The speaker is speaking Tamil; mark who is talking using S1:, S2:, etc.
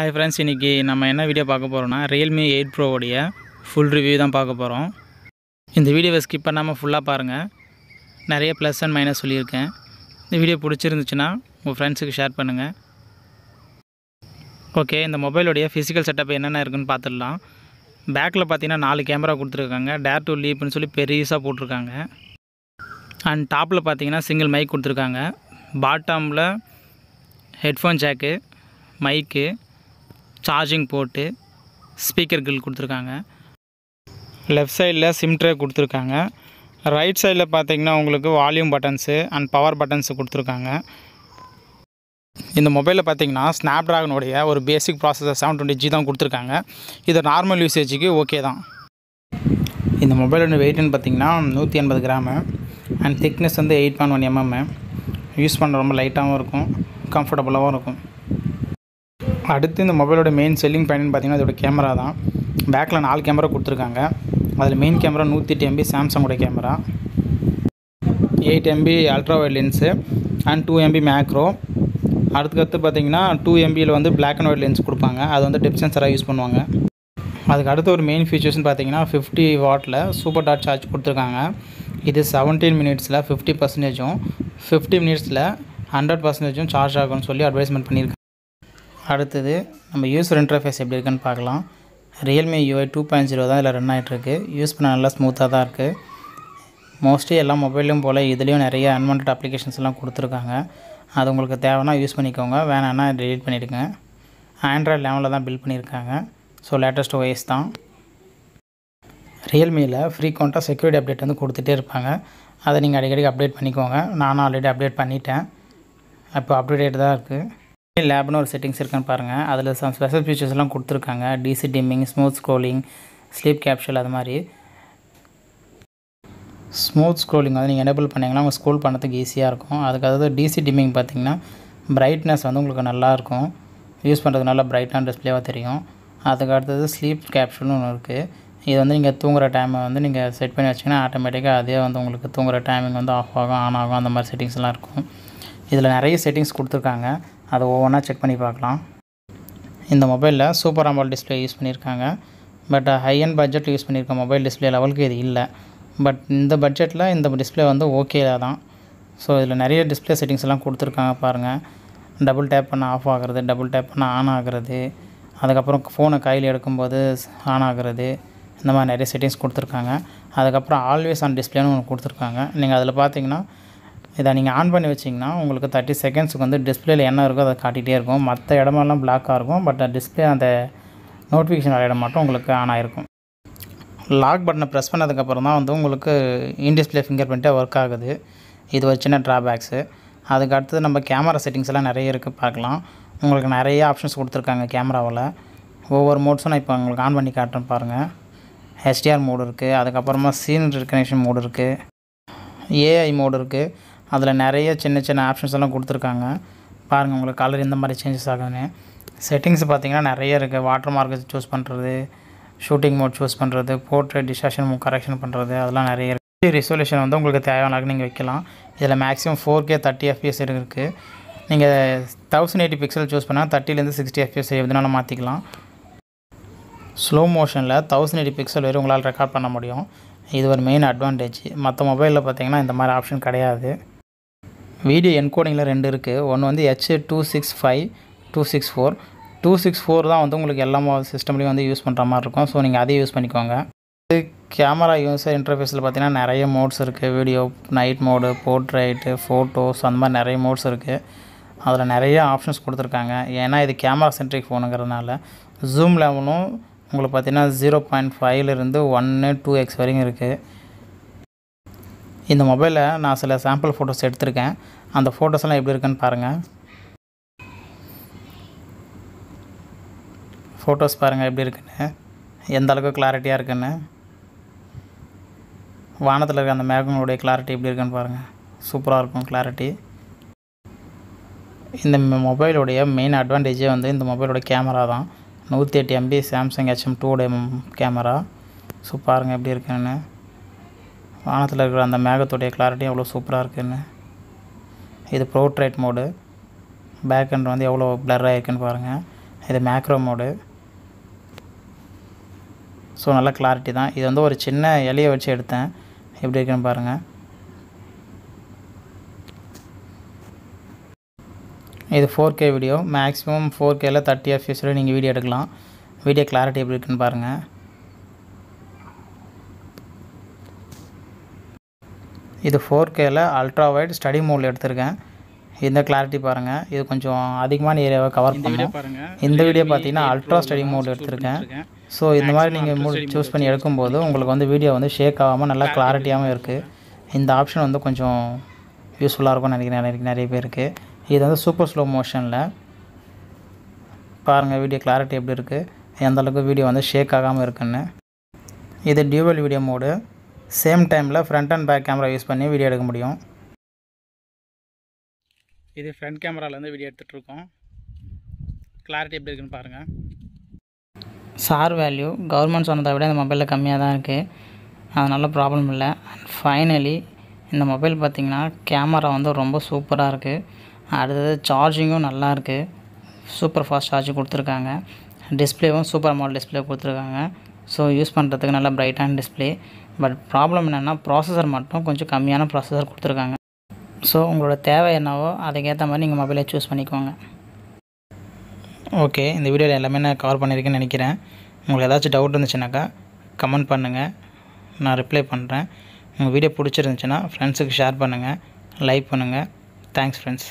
S1: ஹாய் ஃப்ரெண்ட்ஸ் இன்றைக்கி நம்ம என்ன வீடியோ பார்க்க போகிறோம்னா ரியல்மி எயிட் ப்ரோவுடைய ஃபுல் ரிவ்யூ தான் பார்க்க போகிறோம் இந்த வீடியோவை ஸ்கிப் பண்ணாமல் ஃபுல்லாக பாருங்கள் நிறைய ப்ளஸ் அண்ட் மைனஸ் சொல்லியிருக்கேன். இந்த வீடியோ பிடிச்சிருந்துச்சுன்னா உங்கள் ஃப்ரெண்ட்ஸுக்கு ஷேர் பண்ணுங்கள் ஓகே இந்த மொபைலுடைய ஃபிசிக்கல் செட்டப் என்னென்ன இருக்குன்னு பார்த்துடலாம். பேக்கில் பார்த்தீங்கன்னா நாலு கேமரா கொடுத்துருக்காங்க. டேர் டு லீப்னு சொல்லி பெரியஸாக போட்டிருக்காங்க. அண்ட் டாப்பில் பார்த்தீங்கன்னா சிங்கிள் மைக் கொடுத்துருக்காங்க. பாட்டமில் ஹெட்ஃபோன் ஜாக்கு மைக்கு சார்ஜிங் போட்டு ஸ்பீக்கர் கில் கொடுத்துருக்காங்க. லெஃப்ட் சைடில் சிம் ட்ரே கொடுத்துருக்காங்க. ரைட் சைடில் பார்த்தீங்கன்னா உங்களுக்கு volume buttons and power buttons கொடுத்துருக்காங்க. இந்த மொபைலில் பார்த்தீங்கன்னா ஸ்னாப்ட்ராகனுடைய ஒரு basic processor seven twenty G தான் கொடுத்துருக்காங்க. இது நார்மல் யூசேஜுக்கு ஓகே தான். இந்த மொபைலோட வெயிட்னு பார்த்தீங்கன்னா நூற்றி எண்பது கிராமு அண்ட் திக்னஸ் வந்து eight point one mm use பண்ண ரொம்ப லைட்டாகவும் இருக்கும் கம்ஃபர்டபுளாகவும் இருக்கும். அடுத்து இந்த மொபைலோட மெயின் செல்லிங் பாயிண்ட்னு பார்த்தீங்கன்னா அதோட கேமரா தான். பேக்கில் நாலு கேமரா கொடுத்துருக்காங்க. அதில் மெயின் கேமரா நூற்றி எட்டு MP சாம்சங்கோட camera eight MP ultra wide lens and two MP macro அடுத்துக்கடுத்து பார்த்தீங்கன்னா டூ எம்பியில் வந்து பிளாக் அண்ட் ஒயிட் லென்ஸ் கொடுப்பாங்க. அது வந்து டெப் சென்சராக யூஸ் பண்ணுவாங்க. அதுக்கு அடுத்து ஒரு மெயின் ஃபீச்சர்ஸ்னு பார்த்தீங்கன்னா ஃபிஃப்டி வாட்டில் சூப்பர் டாட் சார்ஜ் கொடுத்துருக்காங்க. இது செவன்டீன் மினிட்ஸில் ஃபிஃப்டி பர்சன்டேஜும் ஃபிஃப்டி மினிட்ஸில் ஹண்ட்ரட் பர்சன்டேஜும் சார்ஜ் ஆகும்னு சொல்லி அட்வைஸ்மெண்ட் பண்ணியிருக்காங்க. அடுத்தது நம்ம யூஸர் இன்டர்ஃபேஸ் எப்படி இருக்குன்னு பார்க்கலாம். Realme UI two point zero தான் இதில் ரன் ஆகிட்டுருக்கு யூஸ் பண்ண நல்லா ஸ்மூத்தாக தான் இருக்குது மோஸ்ட்லி எல்லா மொபைல்லையும் போல் இதுலேயும் நிறைய அன்வான்ட் அப்ளிகேஷன்ஸ் எல்லாம் கொடுத்துருக்காங்க. அது உங்களுக்கு தேவைன்னா யூஸ் பண்ணிக்கோங்க. வேணான்னா டெலீட் பண்ணிவிடுங்க ஆண்ட்ராய்ட் லெவலில் தான் பில்ட் பண்ணியிருக்காங்க. ஸோ லேட்டஸ்ட் OS தான். ரியல்மியில் ஃப்ரீக்வெண்ட்டாக செக்யூரிட்டி அப்டேட் வந்து கொடுத்துட்டே இருப்பாங்க. அதை நீங்கள் அடிக்கடி அப்டேட் பண்ணிக்கோங்க. நானும் ஆல்ரெடி அப்டேட் பண்ணிட்டேன். இப்போ அப்டேட் தான் இருக்குது லேப்னு ஒரு செட்டிங்ஸ் இருக்குன்னு பாருங்கள் அதில் சம் ஸ்பெஷல் ஃபீச்சர்ஸ்லாம் கொடுத்துருக்காங்க. DC dimming smooth scrolling sleep capsule அது மாதிரி. ஸ்மூத் ஸ்க்ரோலிங் வந்து நீங்கள் எனேபிள் பண்ணிங்கன்னா உங்கள் ஸ்க்ரோல் பண்ணுறதுக்கு ஈஸியாக இருக்கும். அதுக்காக டிசி டிம்மிங் பார்த்திங்கன்னா பிரைட்னஸ் வந்து உங்களுக்கு நல்லாயிருக்கும் யூஸ் பண்ணுறது நல்லா பிரைட்டான டிஸ்ப்ளேவாக தெரியும். அதுக்கு அடுத்தது ஸ்லீப் கேப்ஷூல்னு ஒன்று இருக்குது இது வந்து நீங்கள் தூங்குகிற டைமை வந்து நீங்கள் செட் பண்ணி வச்சிங்கன்னா ஆட்டோமேட்டிக்காக அதே வந்து உங்களுக்கு தூங்குகிற டைமிங் வந்து ஆஃப் ஆகும் ஆன் ஆகும். அந்த மாதிரி செட்டிங்ஸ்லாம் இருக்கும். இதில் நிறைய செட்டிங்ஸ் கொடுத்துருக்காங்க. அதை ஒவ்வொன்றா செக் பண்ணி பார்க்கலாம். இந்த மொபைலில் சூப்பர் அம்பால் டிஸ்பிளே யூஸ் பண்ணியிருக்காங்க. பட் ஹையன் பட்ஜெட் பட்ஜெட்டில் யூஸ் பண்ணியிருக்க மொபைல் டிஸ்பிளே லெவலுக்கு இது இல்லை. பட் இந்த பட்ஜெட்டில் இந்த டிஸ்பிளே வந்து ஓகே தான். ஸோ இதில் நிறைய டிஸ்பிளே செட்டிங்ஸ் எல்லாம் கொடுத்துருக்காங்க பாருங்கள் டபுள் டேப் பண்ண ஆஃப் ஆகிறது டபுள் டேப் பண்ண ஆன் ஆகிறது. அதுக்கப்புறம் ஃபோனை கையில் எடுக்கும்போது ஆன் ஆகிறது. இந்த மாதிரி நிறைய செட்டிங்ஸ் கொடுத்துருக்காங்க. அதுக்கப்புறம் ஆல்வேஸ் ஆன் டிஸ்பிளேன்னு ஒன்று கொடுத்துருக்காங்க. நீங்கள் அதில் பார்த்தீங்கன்னா இதை நீங்கள் ஆன் பண்ணி வச்சிங்கன்னா உங்களுக்கு தேர்ட்டி செகண்ட்ஸுக்கு வந்து டிஸ்பிளேயில் என்ன இருக்கோ அதை காட்டிகிட்டே இருக்கும். மற்ற இடமெல்லாம் பிளாக்காக இருக்கும். பட் டிஸ்பிளே அந்த நோட்டிஃபிகேஷன் வர இடம் மட்டும் உங்களுக்கு ஆன் ஆகிருக்கும் லாக் பட்டனை ப்ரெஸ் பண்ணதுக்கப்புறம் தான் வந்து உங்களுக்கு இன் டிஸ்பிளே ஃபிங்கர் பிரிண்ட்டே ஒர்க் ஆகுது. இது ஒரு சின்ன ட்ராபேக்ஸு அதுக்கு அடுத்தது நம்ம கேமரா செட்டிங்ஸ் எல்லாம் நிறைய இருக்குது பார்க்கலாம். உங்களுக்கு நிறைய ஆப்ஷன்ஸ் கொடுத்துருக்காங்க கேமராவில் ஒவ்வொரு மோட்ஸும் நான் இப்போ உங்களுக்கு ஆன் பண்ணி காட்டுறேன் பாருங்கள் ஹெச்டிஆர் மோடு இருக்குது அதுக்கப்புறமா சீன் ரெக்கனேஷன் மோடு இருக்குது ஏஐ மோடு இருக்குது அதில் நிறைய சின்ன சின்ன ஆப்ஷன்ஸ் எல்லாம் கொடுத்துருக்காங்க. பாருங்கள் உங்களுக்கு கலர் இந்த மாதிரி சேஞ்சஸ் ஆகுதுன்னு. செட்டிங்ஸ் பார்த்தீங்கன்னா நிறைய இருக்குது வாட்டர் மார்க் சூஸ் பண்ணுறது ஷூட்டிங் மோட் சூஸ் பண்ணுறது போர்ட்ரேட் டிஸ்டாக்ஷன் மோட் கரெக்ஷன் பண்ணுறது அதெல்லாம் நிறைய இருக்குது ரிசொல்யூஷன் வந்து உங்களுக்கு தேவையான அளவுக்கு நீங்கள் வைக்கலாம். இதில் maximum four K thirty FPS இருக்குது நீங்கள் தௌசண்ட் எயிட்டி பிக்சல் சூஸ் பண்ணால் தேர்ட்டிலேருந்து சிக்ஸ்டி எஃபிஎஸ் எதுனாலும் மாற்றிக்கலாம் ஸ்லோ மோஷனில் தௌசண்ட் எயிட்டி பிக்சல் வரை உங்களால் ரெக்கார்ட் பண்ண முடியும். இது ஒரு மெயின் அட்வான்டேஜ் மற்ற மொபைலில் பார்த்தீங்கன்னா இந்த மாதிரி ஆப்ஷன் கிடையாது. வீடியோ என்கோடிங்கில் ரெண்டு இருக்குது ஒன்று வந்து H two six five two six four two six four தான் வந்து உங்களுக்கு எல்லா சிஸ்டம்லேயும் வந்து யூஸ் பண்ணுற மாதிரி இருக்கும். ஸோ நீங்கள் அதையும் யூஸ் பண்ணிக்கோங்க. இது கேமரா யூஸர் இன்டர்ஃபேஸில் பார்த்தீங்கன்னா நிறைய மோட்ஸ் இருக்குது video night mode portrait photos அந்த மாதிரி நிறைய மோட்ஸ் இருக்குது அதில் நிறைய ஆப்ஷன்ஸ் கொடுத்துருக்காங்க. ஏன்னா இது கேமரா சென்ட்ரிக் ஃபோனுங்கிறதுனால ஜூம் லெவலும் உங்களுக்கு பார்த்தீங்கன்னா ஜீரோ பாயிண்ட் ஃபைவ்லேருந்து ஒன்று டூ எக்ஸ் வரைக்கும் இருக்குது இந்த மொபைலில் நான் சில சாம்பிள் ஃபோட்டோஸ் எடுத்திருக்கேன். அந்த ஃபோட்டோஸ்லாம் எப்படி இருக்குன்னு பாருங்கள் ஃபோட்டோஸ் பாருங்கள் எப்படி இருக்குன்னு. எந்த அளவுக்கு கிளாரிட்டியாக இருக்குன்னு. வானத்தில் இருக்க அந்த மேகங்களுடைய கிளாரிட்டி எப்படி இருக்குன்னு பாருங்கள் சூப்பராக இருக்கும் கிளாரிட்டி இந்த மொபைலுடைய மெயின் அட்வான்டேஜே வந்து இந்த மொபைலோட கேமரா தான். நூற்றி எட்டு எம்பி சாம்சங் ஹெச்எம் டூடைய கேமரா ஸோ பாருங்கள் எப்படி இருக்குன்னு. வானத்தில் இருக்கிற அந்த மேகத்துடைய கிளாரிட்டி எவ்வளோ சூப்பராக இருக்குதுன்னு இது ப்ரோட்ரேட் மோடு பேக் எண்ட் வந்து எவ்வளோ பிளர் இருக்குன்னு பாருங்கள் இது மேக்ரோ மோடு ஸோ நல்ல கிளாரிட்டி தான். இது வந்து ஒரு சின்ன இலையை வச்சு எடுத்தேன். எப்படி இருக்குன்னு பாருங்கள் இது four K video maximum four கேல தேர்ட்டி எஃப்எஸில் நீங்கள் வீடியோ எடுக்கலாம். வீடியோ கிளாரிட்டி எப்படி இருக்குன்னு பாருங்கள் இது ஃபோர் கேல அல்ட்ரா வைட் ஸ்டடி மோடில் எடுத்திருக்கேன். இந்த கிளாரிட்டி பாருங்கள் இது கொஞ்சம் அதிகமான ஏரியாவை கவர் பண்ணும். இந்த வீடியோ பார்த்தீங்கன்னா அல்ட்ரா ஸ்டடி மோட் எடுத்திருக்கேன். ஸோ இந்த மாதிரி நீங்கள் மூ சூஸ் பண்ணி எடுக்கும்போது உங்களுக்கு வந்து வீடியோ வந்து ஷேக் ஆகாமல் நல்லா கிளாரிட்டியாகவும் இருக்குது இந்த ஆப்ஷன் வந்து கொஞ்சம் யூஸ்ஃபுல்லாக இருக்கும்னு நினைக்கிறேன். நிறைய பேருக்கு இது வந்து சூப்பர் ஸ்லோ மோஷனில் பாருங்கள் வீடியோ கிளாரிட்டி எப்படி இருக்குது எந்த அளவுக்கு வீடியோ வந்து ஷேக் ஆகாமல் இருக்குன்னு. இது டியூவல் வீடியோ மோடு சேம் டைமில் front and back camera use பண்ணி வீடியோ எடுக்க முடியும். இது ஃப்ரண்ட் கேமராலேருந்து வீடியோ எடுத்துகிட்ருக்கோம் கிளாரிட்டி எப்படி இருக்குன்னு பாருங்கள் சார் வேல்யூ கவர்மெண்ட் சொன்னதை விட இந்த மொபைலில் கம்மியாக தான் இருக்குது அதனால ப்ராப்ளம் இல்லை. அண்ட் ஃபைனலி இந்த மொபைல் பார்த்திங்கன்னா கேமரா வந்து ரொம்ப சூப்பராக இருக்குது அடுத்தது சார்ஜிங்கும் நல்லா இருக்குது சூப்பர் ஃபாஸ்ட் சார்ஜ் கொடுத்துருக்காங்க. டிஸ்பிளேவும் சூப்பர் மாடல் டிஸ்பிளே கொடுத்துருக்காங்க. ஸோ யூஸ் பண்ணுறதுக்கு நல்லா பிரைட்டான டிஸ்பிளே பட் ப்ராப்ளம் என்னென்னா ப்ராசஸர் மட்டும் கொஞ்சம் கம்மியான ப்ராசஸர் கொடுத்துருக்காங்க. ஸோ உங்களோட தேவை என்னவோ அதுக்கேற்ற மாதிரி நீங்கள் மொபைலை சூஸ் பண்ணிக்கோங்க. ஓகே இந்த வீடியோவில் எல்லாமே நான் கவர் பண்ணியிருக்கேன்னு நினைக்கிறேன். உங்களுக்கு ஏதாச்சும் டவுட் இருந்துச்சுனாக்கா கமெண்ட் பண்ணுங்கள் நான் ரிப்ளை பண்ணுறேன் உங்கள் வீடியோ பிடிச்சிருந்துச்சுன்னா ஃப்ரெண்ட்ஸுக்கு ஷேர் பண்ணுங்கள் லைக் பண்ணுங்கள் தேங்க்ஸ் ஃப்ரெண்ட்ஸ்